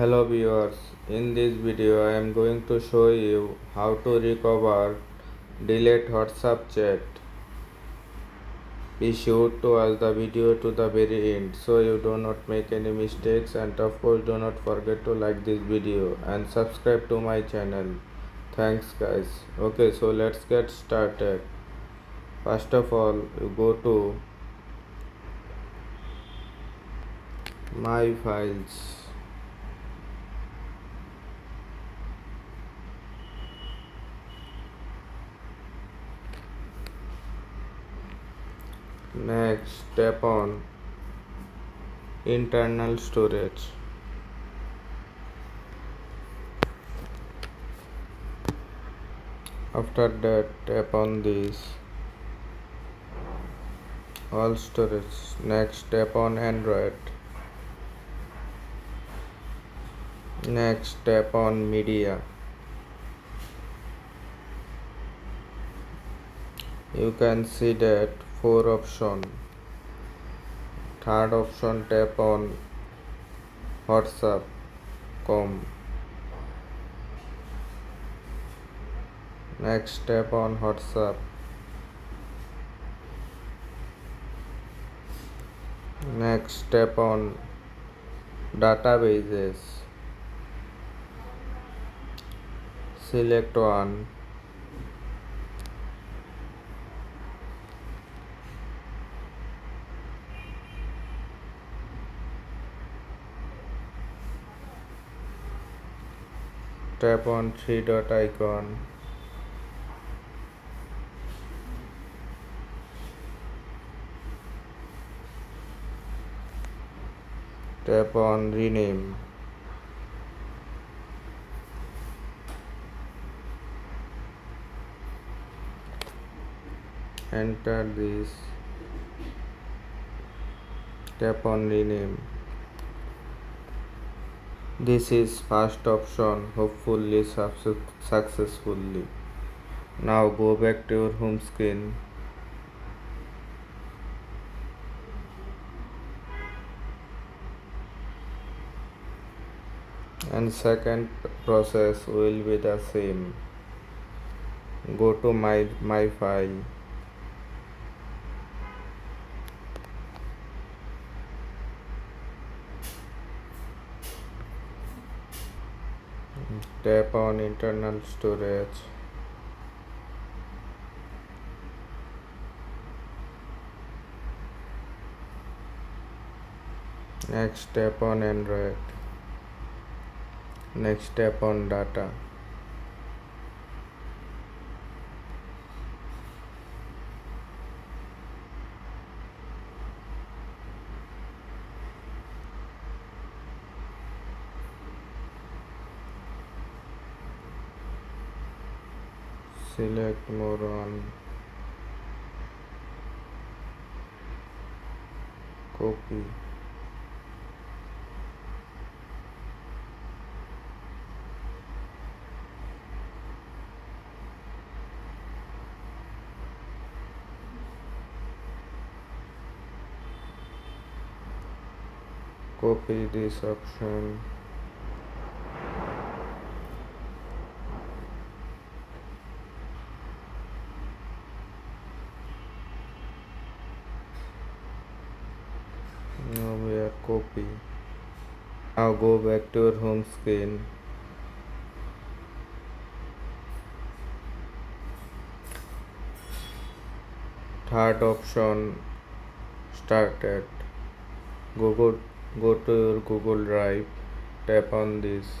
Hello viewers, in this video I am going to show you how to recover delete WhatsApp chat. Be sure to watch the video to the very end so you do not make any mistakes and of course do not forget to like this video and subscribe to my channel. Thanks guys. Okay so let's get started. First of all you go to my files next tap on. Internal storage. After that tap on this. All storage. Next tap on android. Next tap on media. You can see that four option third option tap on whatsapp com next tap on whatsapp next tap on databases select one tap on three dot icon. Tap on rename. Enter this. Tap on rename this is first option. Hopefully successfully. Now go back to your home screen. And second process will be the same. Go to my my file tap on internal storage. Next tap on android. Next tap on data select more on copy. Copy this option now we are copy. Now go back to your home screen. Third option started. Go go go to your google drive tap on this.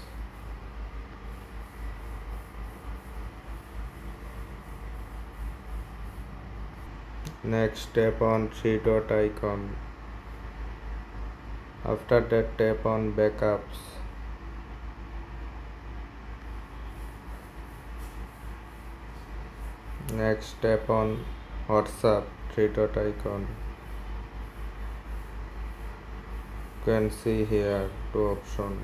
Next tap on three dot icon after that tap on backups. Next tap on whatsapp three dot icon. You can see here two option.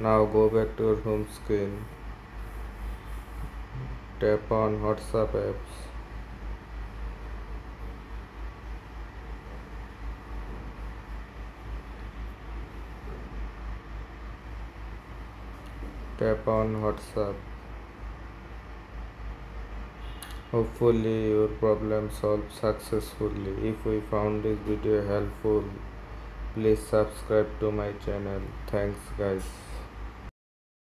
Now go back to your home screen. Tap on whatsapp apps tap on whatsapp. Hopefully your problem solved successfully. If we found this video helpful please subscribe to my channel. Thanks guys